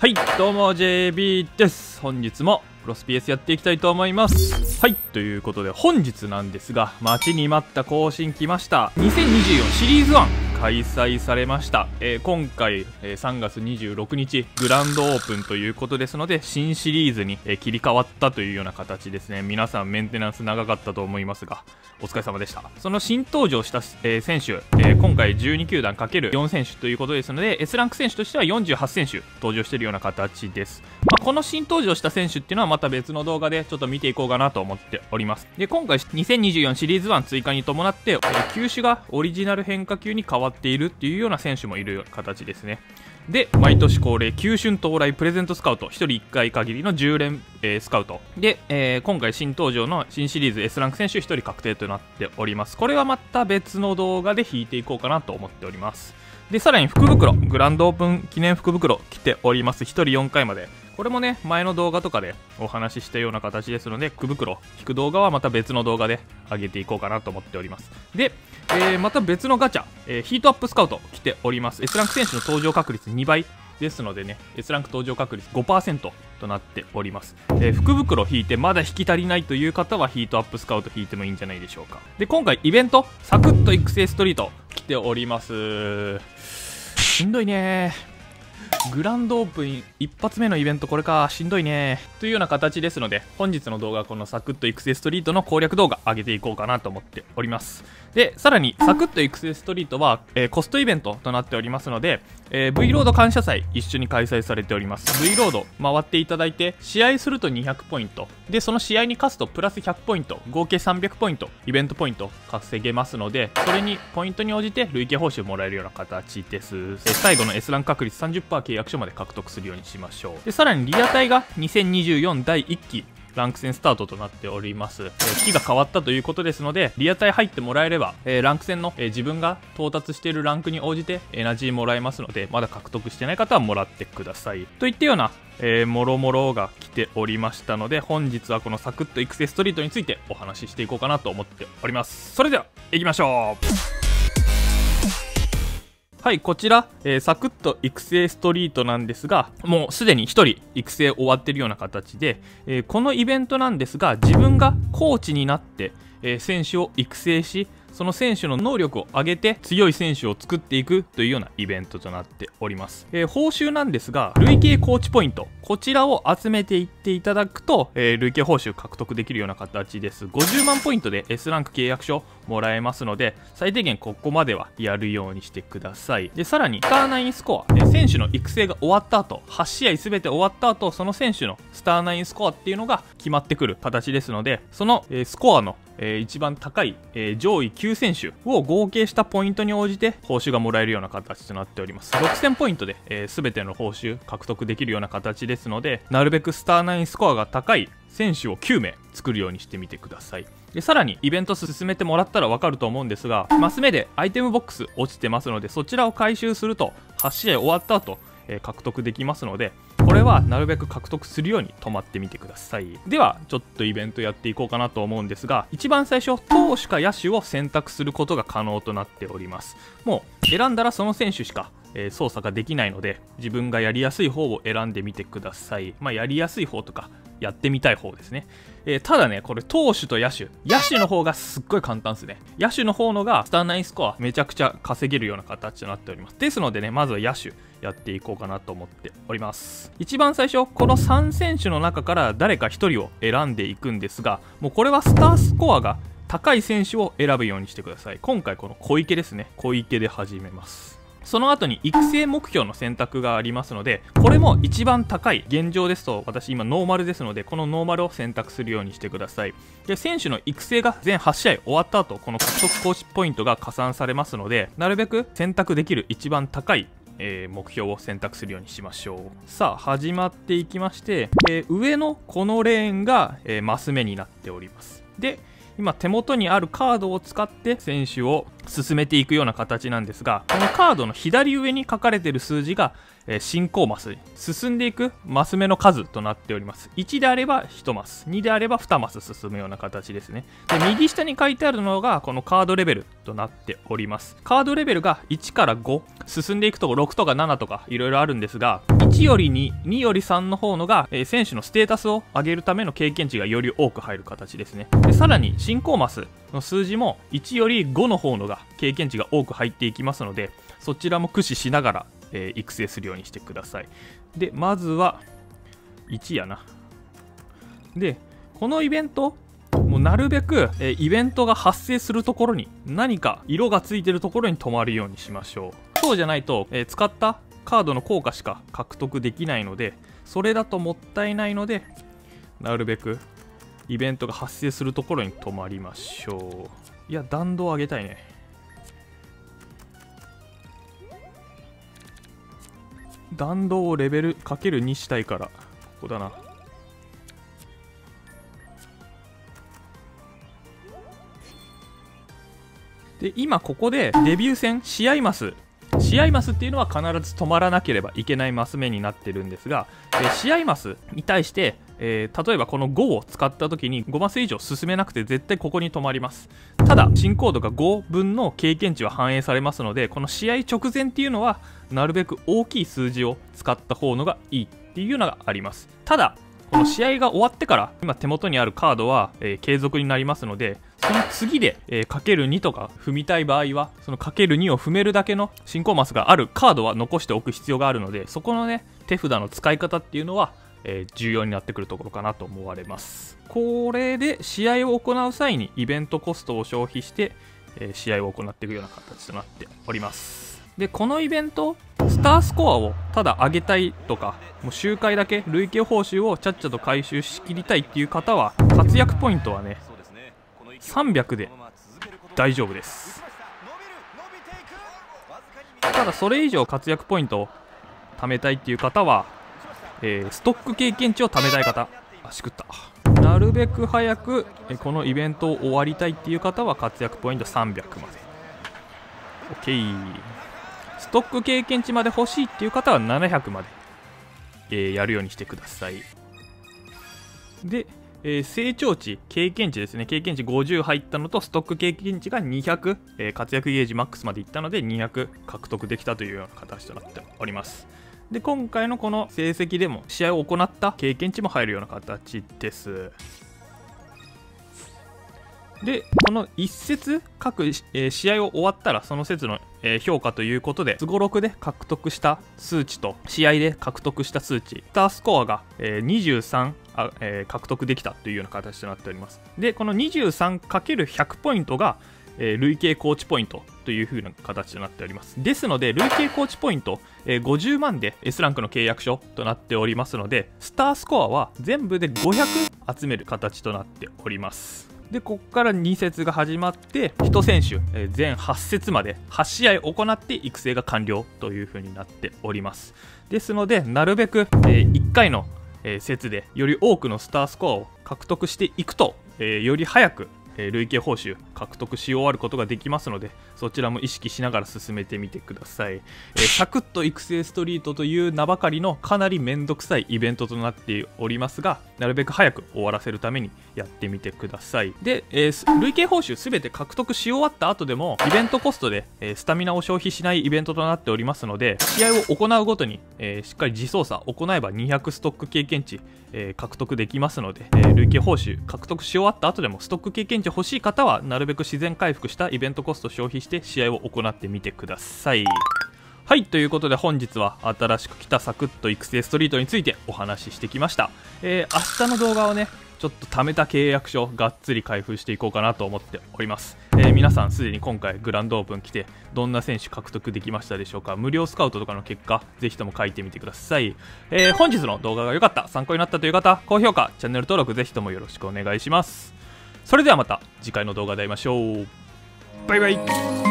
はいどうも JB です。本日もプロス PS やっていきたいと思います。はいということで本日なんですが待ちに待った更新来ました。2024シリーズ1開催されました、えー、今回、えー、3月26日グランドオープンということですので新シリーズに、えー、切り替わったというような形ですね。皆さんメンテナンス長かったと思いますがお疲れ様でした。その新登場した、え選手、え今回12球団 ×4 選手ということですので S ランク選手としては48選手登場しているような形です、まあ、この新登場した選手っていうのはまた別の動画でちょっと見ていこうかなと思っております。で今回2024シリーズ1追加に伴って、え球種がオリジナル変化球に変わっているっていうような選手もいる形ですね。で毎年恒例球春到来プレゼントスカウト1人1回限りの10連、えー、スカウト。で、えー、今回新登場の新シリーズ S ランク選手1人確定となっております。これはまた別の動画で引いていこうかなと思っております。でさらに福袋グランドオープン記念福袋来ております。1人4回までこれもね前の動画とかでお話ししたような形ですので福袋引く動画はまた別の動画で上げていこうかなと思っております。でえー、また別のガチャ、えー、ヒートアップスカウト来ております。S ランク選手の登場確率2倍ですのでね S ランク登場確率5%となっております、えー、福袋引いてまだ引き足りないという方はヒートアップスカウト引いてもいいんじゃないでしょうか。で今回イベントサクッと育成ストリート来ております。しんどいねグランドオープン一発目のイベントこれかしんどいね。というような形ですので本日の動画はこのサクッと育成ストリートの攻略動画上げていこうかなと思っております。でさらにサクッと育成ストリートは、えー、コストイベントとなっておりますので、えー、V ロード感謝祭一緒に開催されております。V ロード回っていただいて試合すると200ポイント。でその試合に勝つとプラス100ポイント合計300ポイントイベントポイント稼げますのでそれにポイントに応じて累計報酬もらえるような形です、えー、最後の S ラン確率30%契約書まで獲得するようにしましょうでさらにリアタイが2024第1期ランク戦スタートとなっております。えー、機が変わったということですので、リアタイ入ってもらえれば、えー、ランク戦の、えー、自分が到達しているランクに応じてエナジーもらえますので、まだ獲得してない方はもらってください。といったような、えー、もろもろが来ておりましたので、本日はこのサクッと育成ストリートについてお話ししていこうかなと思っております。それでは、行きましょうはい、こちら、えー、サクッと育成ストリートなんですが、もうすでに1人育成終わってるような形で、えー、このイベントなんですが、自分がコーチになって、え、選手を育成し、その選手の能力を上げて強い選手を作っていくというようなイベントとなっております、えー、報酬なんですが累計コーチポイントこちらを集めていっていただくと、えー、累計報酬獲得できるような形です。50万ポイントで S ランク契約書もらえますので最低限ここまではやるようにしてください。でさらにスターナインスコア、えー、選手の育成が終わった後8試合全て終わった後その選手のスターナインスコアっていうのが決まってくる形ですのでその、えー、スコアのえー、一番高い、えー、上位9選手を合計したポイントに応じて報酬がもらえるような形となっております。6000ポイントで、えー、全ての報酬獲得できるような形ですのでなるべくスターナインスコアが高い選手を9名作るようにしてみてください。でさらにイベント進めてもらったら分かると思うんですがマス目でアイテムボックス落ちてますのでそちらを回収すると8試合終わった後、え、獲得できますのでれはなるべく獲得するように止まってみてください。ではちょっとイベントやっていこうかなと思うんですが一番最初投手か野手を選択することが可能となっております。もう選んだらその選手しかえ、操作ができないので自分がやりやすい方を選んでみてください、まあ、やりやすい方とかやってみたい方ですね、えー、ただねこれ投手と野手。野手の方がすっごい簡単ですね。野手の方のがスターナインスコアめちゃくちゃ稼げるような形となっております。ですのでねまずは野手。やっていこうかなと思っております。一番最初この3選手の中から誰か1人を選んでいくんですがもうこれはスタースコアが高い選手を選ぶようにしてください。今回この小池ですね。小池で始めますその後に育成目標の選択がありますのでこれも一番高い現状ですと私今ノーマルですのでこのノーマルを選択するようにしてください。で選手の育成が全8試合終わった後この獲得コーチポイントが加算されますのでなるべく選択できる一番高いえー、目標を選択するようにしましょう。さあ始まっていきまして、えー、上のこのレーンが、えー、マス目になってっております。で今手元にあるカードを使って選手を進めていくような形なんですがこのカードの左上に書かれている数字が、え、進行マス進んでいくマス目の数となっております。1であれば1マス2であれば2マス進むような形ですね。で右下に書いてあるのがこのカードレベルとなっております。カードレベルが1から5進んでいくと6とか7とかいろいろあるんですが1より2、2より3の方のが、え、選手のステータスを上げるための経験値がより多く入る形ですね。でさらに進行マスの数字も1より5の方のが経験値が多く入っていきますので、そちらも駆使しながら、えー、育成するようにしてください。で、まずは1やな。で、このイベント、もうなるべく、え、イベントが発生するところに何か色がついてるところに止まるようにしましょう。そうじゃないと、え、使ったカードの効果しか獲得できないのでそれだともったいないのでなるべくイベントが発生するところに止まりましょういや弾道上げたいね弾道をレベルかける2したいから。ここだな。で今ここでデビュー戦試合マス。試合マスっていうのは必ず止まらなければいけないマス目になってるんですが、えー、試合マスに対して、えー、例えばこの5を使った時に5マス以上進めなくて絶対ここに止まります。ただ進行度が5分の経験値は反映されますのでこの試合直前っていうのはなるべく大きい数字を使った方のがいいっていうのがあります。ただこの試合が終わってから今手元にあるカードは、えー、継続になりますのでその次で、えー、かける2とか踏みたい場合はそのかける2を踏めるだけの進行マスがあるカードは残しておく必要があるのでそこのね手札の使い方っていうのは、えー、重要になってくるところかなと思われます。これで試合を行う際にイベントコストを消費して、え試合を行っていくような形となっております。でこのイベントスタースコアをただ上げたいとかもう周回だけ累計報酬をちゃっちゃと回収しきりたいっていう方は活躍ポイントはね300で大丈夫です。ただそれ以上活躍ポイントを貯めたいっていう方は、えー、ストック経験値を貯めたい方あしくった。なるべく早くえこのイベントを終わりたいっていう方は活躍ポイント300まで。OK ストック経験値まで欲しいっていう方は700まで、えー、やるようにしてください。でえー、成長値、経験値ですね、経験値50入ったのと、ストック経験値が200、えー、活躍ゲージマックスまでいったので、200獲得できたというような形となっております。で、今回のこの成績でも、試合を行った経験値も入るような形です。で、この1節各、えー、試合を終わったら、その節の、えー、評価ということで、すごろくで獲得した数値と、試合で獲得した数値、スタースコアが、えー、23あ、え獲得できたというような形となっております。で、この 23×100 ポイントが、え累計コーチポイントという風な形となっております。ですので、累計コーチポイント、えー、50万で S ランクの契約書となっておりますので、スタースコアは全部で500集める形となっております。でここから2節が始まって1選手、えー、全8節まで8試合行って育成が完了という風になっておりますですのでなるべく、えー、1回の、えー、節でより多くのスタースコアを獲得していくと、えー、より早くえ累計報酬獲得し終わることができますのでそちらも意識しながら進めてみてください、え、サクッと育成ストリートという名ばかりのかなり面倒くさいイベントとなっておりますがなるべく早く終わらせるためにやってみてください。で、えー、累計報酬すべて獲得し終わった後でもイベントコストで、え、スタミナを消費しないイベントとなっておりますので試合を行うごとに、えしっかり自操作行えば200ストック経験値、え獲得できますので、え累計報酬獲得し終わった後でもストック経験値欲しい方はなるべく自然回復したイベントコスト消費して試合を行ってみてください。はいということで本日は新しく来たサクッと育成ストリートについてお話ししてきました、えー、明日の動画をねちょっと貯めた契約書がっつり開封していこうかなと思っております、えー、皆さんすでに今回グランドオープン来てどんな選手獲得できましたでしょうか？無料スカウトとかの結果ぜひとも書いてみてください、えー、本日の動画が良かった参考になったという方高評価チャンネル登録ぜひともよろしくお願いします。それではまた次回の動画で会いましょう。バイバイ。